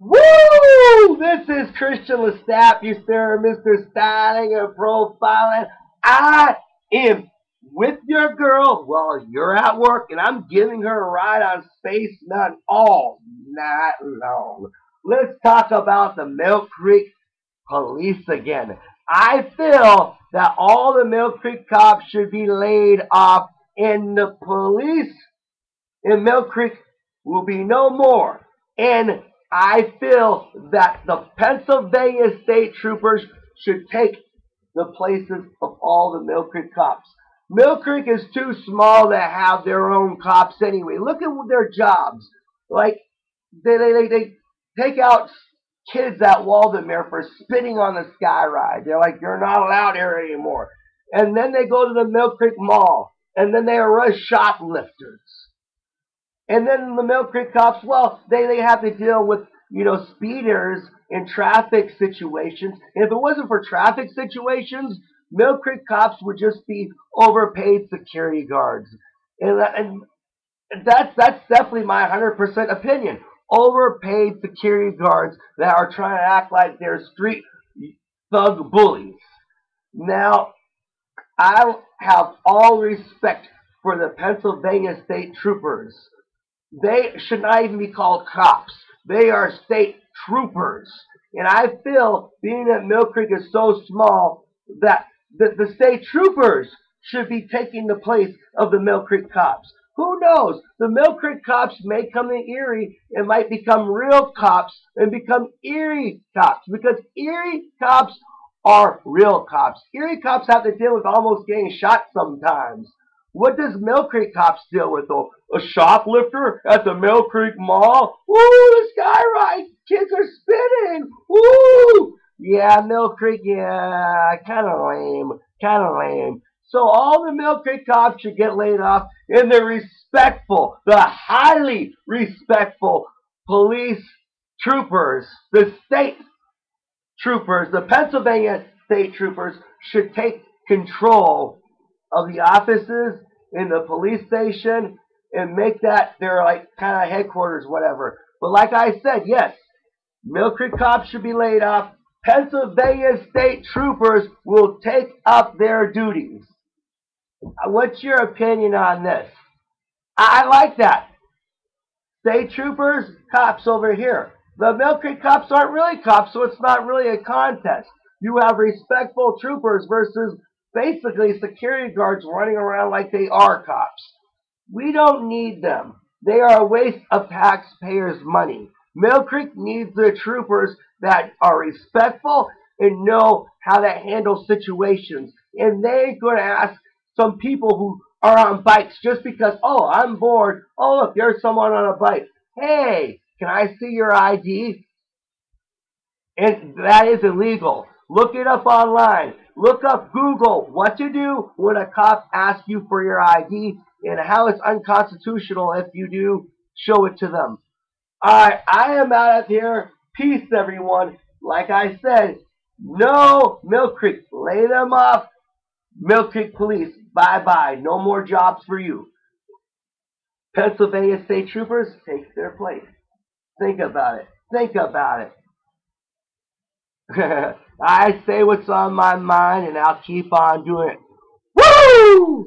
Woo! This is Christian Lestat, you sir, Mr. Styling and Profiling. I am with your girl while you're at work, and I'm giving her a ride on Space Mountain all night long. Let's talk about the Mill Creek police again. I feel that all the Millcreek cops should be laid off, and the police in Millcreek will be no more. And I feel that the Pennsylvania state troopers should take the places of all the Millcreek cops. Millcreek is too small to have their own cops anyway. Look at their jobs. Like, they, they, they, they take out kids at Waldameer for spitting on the sky ride. They're like, you're not allowed here anymore. And then they go to the Millcreek Mall, and then they arrest shoplifters. And then the Millcreek cops, well, they, they have to deal with, you know, speeders in traffic situations. And if it wasn't for traffic situations, Millcreek cops would just be overpaid security guards. And, uh, and that's, that's definitely my 100% opinion. Overpaid security guards that are trying to act like they're street thug bullies. Now, I have all respect for the Pennsylvania State Troopers they should not even be called cops. They are state troopers. And I feel, being that Millcreek is so small, that the, the state troopers should be taking the place of the Millcreek cops. Who knows? The Millcreek cops may come to Erie and might become real cops and become Erie cops because Erie cops are real cops. Erie cops have to deal with almost getting shot sometimes. What does Millcreek cops deal with though? A shoplifter at the Millcreek Mall? Woo, the sky ride! Kids are spinning! Woo! Yeah, Millcreek, yeah, kind of lame, kind of lame. So all the Millcreek cops should get laid off, and the respectful, the highly respectful police troopers, the state troopers, the Pennsylvania state troopers should take control of the offices in the police station and make that their like kind of headquarters, whatever. But like I said, yes, Millcreek cops should be laid off. Pennsylvania state troopers will take up their duties. Uh, what's your opinion on this? I like that. State troopers, cops over here. The Millcreek cops aren't really cops, so it's not really a contest. You have respectful troopers versus basically security guards running around like they are cops. We don't need them. They are a waste of taxpayers' money. Millcreek needs the troopers that are respectful and know how to handle situations. And they ain't going to ask some people who are on bikes just because, oh, I'm bored. Oh, look, there's someone on a bike. Hey, can I see your ID? And that is illegal. Look it up online. Look up Google what to do when a cop asks you for your ID and how it's unconstitutional if you do show it to them. Alright, I am out of here. Peace, everyone. Like I said, no Millcreek. Lay them off. Millcreek Police, bye-bye. No more jobs for you. Pennsylvania State Troopers, take their place. Think about it. Think about it. I say what's on my mind and I'll keep on doing it. Woo!